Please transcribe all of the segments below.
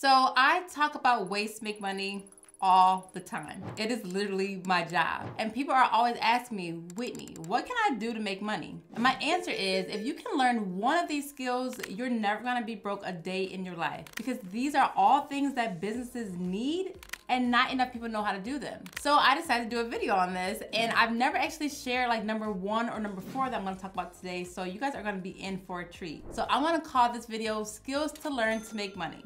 So I talk about ways to make money all the time. It is literally my job. And people are always asking me, Whitney, what can I do to make money? And my answer is if you can learn one of these skills, you're never gonna be broke a day in your life because these are all things that businesses need and not enough people know how to do them. So I decided to do a video on this and I've never actually shared like number one or number four that I'm gonna talk about today. So you guys are gonna be in for a treat. So I'm gonna call this video skills to learn to make money.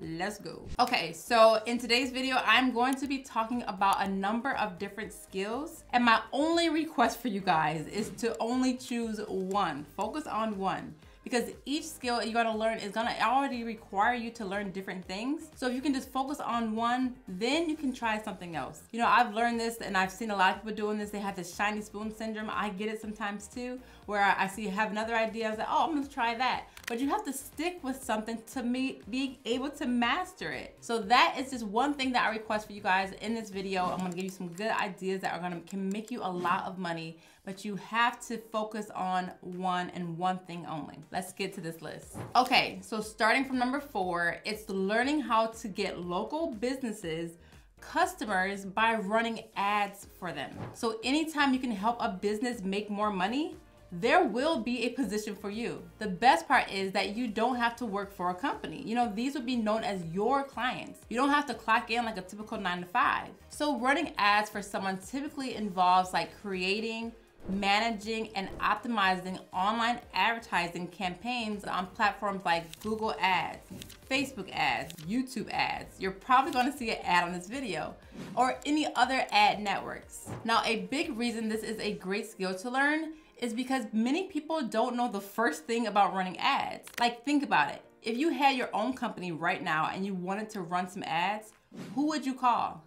Let's go. Okay, so in today's video, I'm going to be talking about a number of different skills. And my only request for you guys is to only choose one. Focus on one because each skill you're gonna learn is gonna already require you to learn different things. So if you can just focus on one, then you can try something else. You know, I've learned this and I've seen a lot of people doing this. They have this shiny spoon syndrome. I get it sometimes too, where I see have another idea. I was like, oh, I'm gonna try that. But you have to stick with something to me be able to master it. So that is just one thing that I request for you guys in this video. I'm gonna give you some good ideas that are gonna can make you a lot of money but you have to focus on one and one thing only. Let's get to this list. Okay, so starting from number four, it's learning how to get local businesses customers by running ads for them. So anytime you can help a business make more money, there will be a position for you. The best part is that you don't have to work for a company. You know, these would be known as your clients. You don't have to clock in like a typical nine to five. So running ads for someone typically involves like creating, managing and optimizing online advertising campaigns on platforms like Google Ads, Facebook ads, YouTube ads. You're probably gonna see an ad on this video or any other ad networks. Now, a big reason this is a great skill to learn is because many people don't know the first thing about running ads. Like, think about it. If you had your own company right now and you wanted to run some ads, who would you call?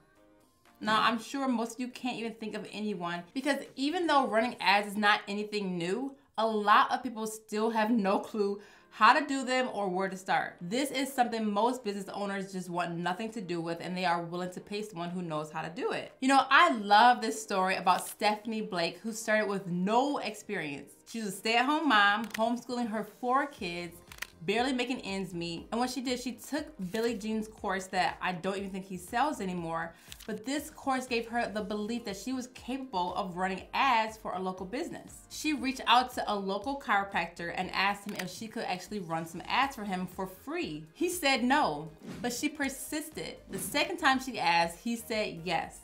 Now, I'm sure most of you can't even think of anyone because even though running ads is not anything new, a lot of people still have no clue how to do them or where to start. This is something most business owners just want nothing to do with and they are willing to pay someone who knows how to do it. You know, I love this story about Stephanie Blake who started with no experience. She was a stay-at-home mom, homeschooling her four kids, barely making ends meet. And what she did, she took Billy Gene's course that I don't even think he sells anymore, but this course gave her the belief that she was capable of running ads for a local business. She reached out to a local chiropractor and asked him if she could actually run some ads for him for free. He said no, but she persisted. The second time she asked, he said yes.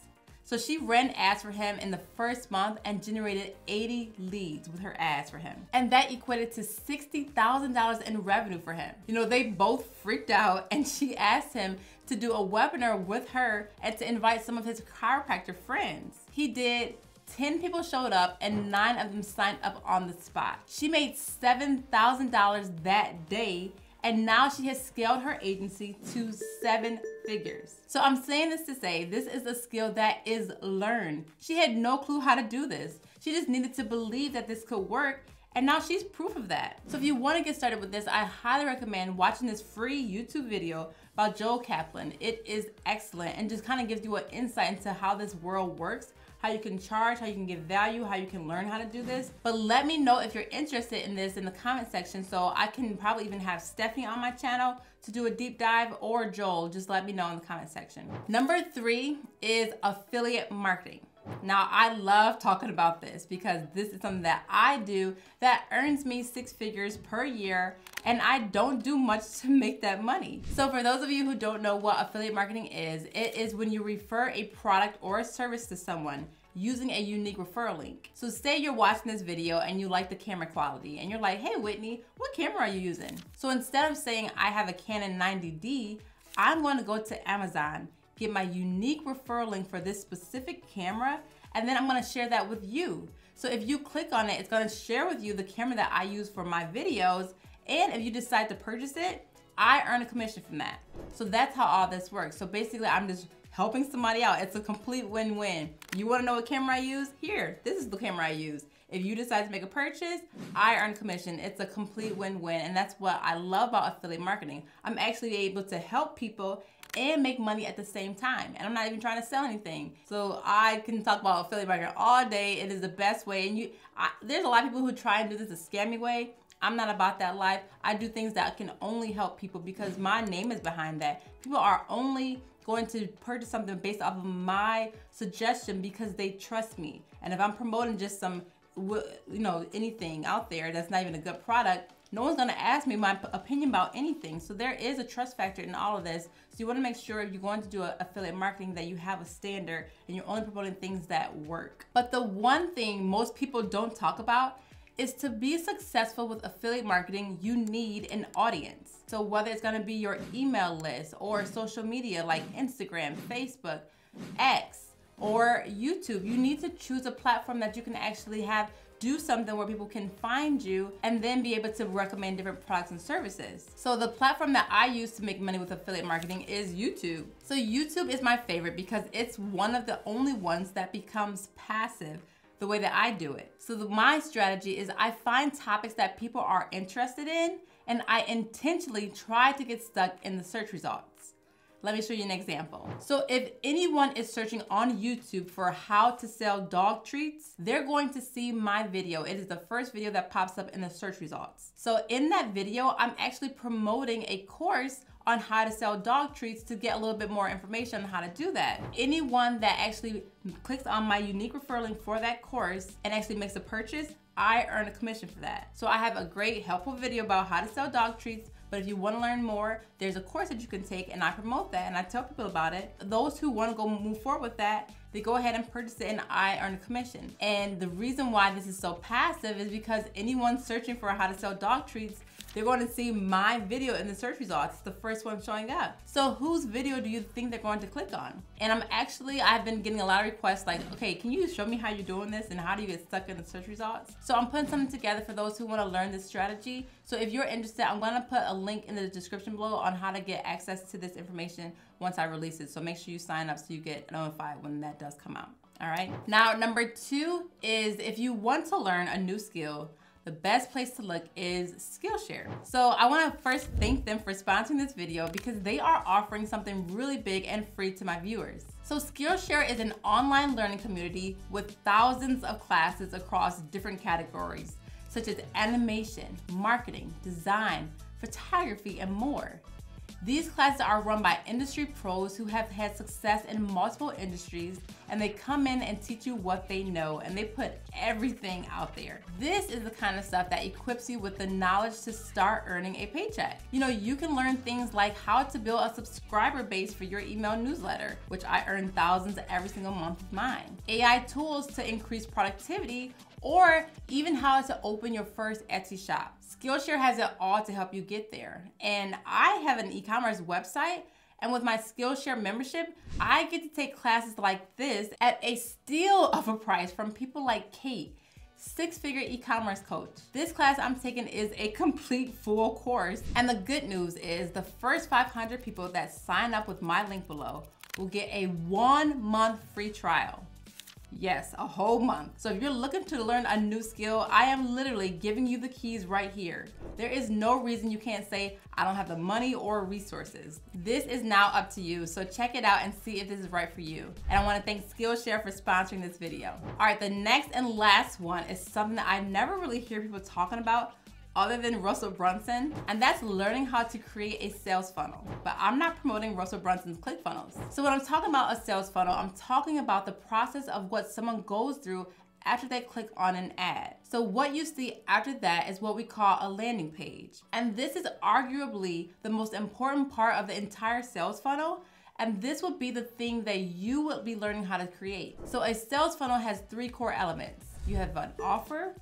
So she ran ads for him in the first month and generated 80 leads with her ads for him. And that equated to $60,000 in revenue for him. You know, they both freaked out and she asked him to do a webinar with her and to invite some of his chiropractor friends. He did 10 people showed up and nine of them signed up on the spot. She made $7,000 that day and now she has scaled her agency to seven figures. So I'm saying this to say this is a skill that is learned. She had no clue how to do this. She just needed to believe that this could work and now she's proof of that. So if you wanna get started with this, I highly recommend watching this free YouTube video about Joel Kaplan. It is excellent and just kind of gives you an insight into how this world works how you can charge, how you can give value, how you can learn how to do this. But let me know if you're interested in this in the comment section so I can probably even have Stephanie on my channel to do a deep dive or Joel, just let me know in the comment section. Number three is affiliate marketing. Now, I love talking about this because this is something that I do that earns me six figures per year, and I don't do much to make that money. So, for those of you who don't know what affiliate marketing is, it is when you refer a product or a service to someone using a unique referral link. So say you're watching this video and you like the camera quality and you're like, hey Whitney, what camera are you using? So instead of saying I have a Canon 90D, I'm going to go to Amazon get my unique referral link for this specific camera, and then I'm gonna share that with you. So if you click on it, it's gonna share with you the camera that I use for my videos, and if you decide to purchase it, I earn a commission from that. So that's how all this works. So basically, I'm just helping somebody out. It's a complete win-win. You wanna know what camera I use? Here, this is the camera I use. If you decide to make a purchase, I earn commission. It's a complete win-win, and that's what I love about affiliate marketing. I'm actually able to help people and make money at the same time. And I'm not even trying to sell anything. So I can talk about affiliate marketing all day. It is the best way. And you, I, there's a lot of people who try and do this a scammy way. I'm not about that life. I do things that can only help people because my name is behind that. People are only going to purchase something based off of my suggestion because they trust me. And if I'm promoting just some, you know, anything out there that's not even a good product, no one's gonna ask me my opinion about anything. So there is a trust factor in all of this. So you wanna make sure if you're going to do affiliate marketing that you have a standard and you're only promoting things that work. But the one thing most people don't talk about is to be successful with affiliate marketing, you need an audience. So whether it's gonna be your email list or social media like Instagram, Facebook, X, or YouTube, you need to choose a platform that you can actually have do something where people can find you and then be able to recommend different products and services. So the platform that I use to make money with affiliate marketing is YouTube. So YouTube is my favorite because it's one of the only ones that becomes passive the way that I do it. So the, my strategy is I find topics that people are interested in and I intentionally try to get stuck in the search results. Let me show you an example. So if anyone is searching on YouTube for how to sell dog treats, they're going to see my video. It is the first video that pops up in the search results. So in that video, I'm actually promoting a course on how to sell dog treats to get a little bit more information on how to do that. Anyone that actually clicks on my unique referral link for that course and actually makes a purchase, I earn a commission for that. So I have a great helpful video about how to sell dog treats but if you want to learn more, there's a course that you can take, and I promote that and I tell people about it. Those who want to go move forward with that, they go ahead and purchase it, and I earn a commission. And the reason why this is so passive is because anyone searching for how to sell dog treats they're going to see my video in the search results. It's the first one showing up. So whose video do you think they're going to click on? And I'm actually, I've been getting a lot of requests like, okay, can you show me how you're doing this and how do you get stuck in the search results? So I'm putting something together for those who want to learn this strategy. So if you're interested, I'm going to put a link in the description below on how to get access to this information once I release it. So make sure you sign up so you get notified when that does come out. All right. Now, number two is if you want to learn a new skill, the best place to look is Skillshare. So I wanna first thank them for sponsoring this video because they are offering something really big and free to my viewers. So Skillshare is an online learning community with thousands of classes across different categories, such as animation, marketing, design, photography, and more. These classes are run by industry pros who have had success in multiple industries and they come in and teach you what they know and they put everything out there. This is the kind of stuff that equips you with the knowledge to start earning a paycheck. You know, you can learn things like how to build a subscriber base for your email newsletter, which I earn thousands every single month with mine. AI tools to increase productivity or even how to open your first Etsy shop. Skillshare has it all to help you get there. And I have an e-commerce website and with my Skillshare membership, I get to take classes like this at a steal of a price from people like Kate, six-figure e-commerce coach. This class I'm taking is a complete full course. And the good news is the first 500 people that sign up with my link below will get a one month free trial. Yes, a whole month. So if you're looking to learn a new skill, I am literally giving you the keys right here. There is no reason you can't say, I don't have the money or resources. This is now up to you, so check it out and see if this is right for you. And I wanna thank Skillshare for sponsoring this video. All right, the next and last one is something that I never really hear people talking about, other than Russell Brunson, and that's learning how to create a sales funnel. But I'm not promoting Russell Brunson's ClickFunnels. So when I'm talking about a sales funnel, I'm talking about the process of what someone goes through after they click on an ad. So what you see after that is what we call a landing page. And this is arguably the most important part of the entire sales funnel and this will be the thing that you will be learning how to create. So a sales funnel has three core elements. You have an offer,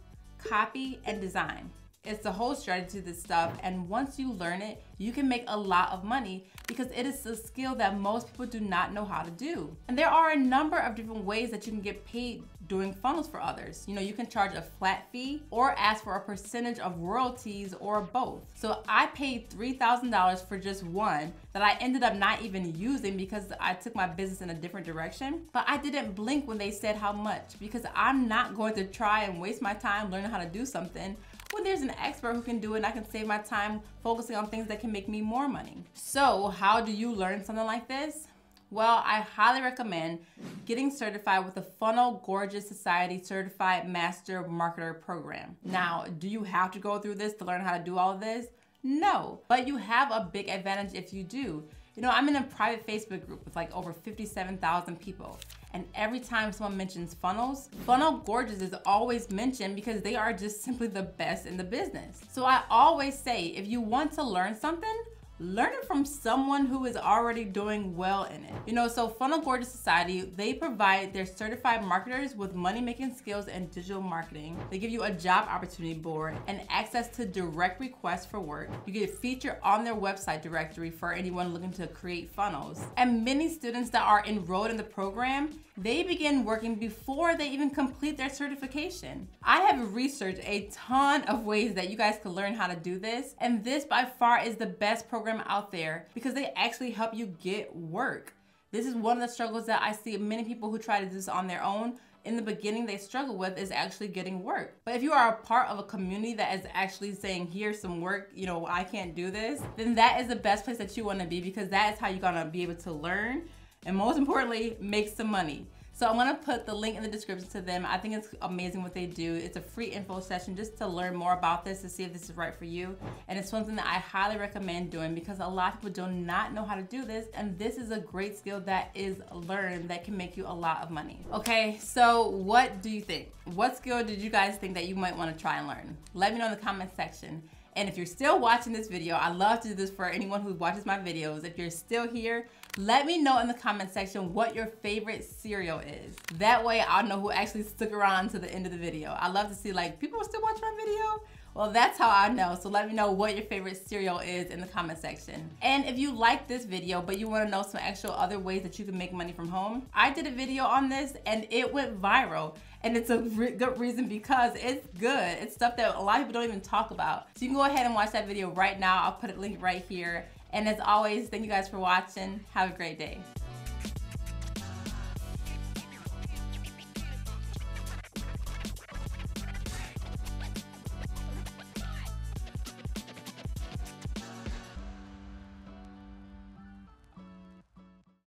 copy, and design. It's the whole strategy to this stuff. And once you learn it, you can make a lot of money because it is a skill that most people do not know how to do. And there are a number of different ways that you can get paid doing funnels for others. You know, you can charge a flat fee or ask for a percentage of royalties or both. So I paid $3,000 for just one that I ended up not even using because I took my business in a different direction. But I didn't blink when they said how much because I'm not going to try and waste my time learning how to do something when there's an expert who can do it and I can save my time focusing on things that can make me more money. So how do you learn something like this? Well, I highly recommend getting certified with the Funnel Gorgeous Society Certified Master Marketer Program. Now, do you have to go through this to learn how to do all of this? No, but you have a big advantage if you do. You know, I'm in a private Facebook group with like over 57,000 people. And every time someone mentions funnels, Funnel Gorgeous is always mentioned because they are just simply the best in the business. So I always say, if you want to learn something, learn it from someone who is already doing well in it. You know, so Funnel Gorgeous Society, they provide their certified marketers with money making skills and digital marketing. They give you a job opportunity board and access to direct requests for work. You get featured on their website directory for anyone looking to create funnels. And many students that are enrolled in the program, they begin working before they even complete their certification. I have researched a ton of ways that you guys can learn how to do this, and this by far is the best program program out there because they actually help you get work. This is one of the struggles that I see many people who try to do this on their own. In the beginning, they struggle with is actually getting work. But if you are a part of a community that is actually saying, here's some work, you know, I can't do this, then that is the best place that you want to be because that is how you're to be able to learn and most importantly, make some money. So I'm gonna put the link in the description to them. I think it's amazing what they do. It's a free info session just to learn more about this to see if this is right for you. And it's something that I highly recommend doing because a lot of people do not know how to do this. And this is a great skill that is learned that can make you a lot of money. Okay, so what do you think? What skill did you guys think that you might wanna try and learn? Let me know in the comment section. And if you're still watching this video, I love to do this for anyone who watches my videos. If you're still here, let me know in the comment section what your favorite cereal is. That way I'll know who actually stuck around to the end of the video. I love to see like, people still watch my video? Well, that's how I know. So let me know what your favorite cereal is in the comment section. And if you like this video, but you wanna know some actual other ways that you can make money from home, I did a video on this and it went viral. And it's a re good reason because it's good. It's stuff that a lot of people don't even talk about. So you can go ahead and watch that video right now. I'll put a link right here. And as always, thank you guys for watching. Have a great day.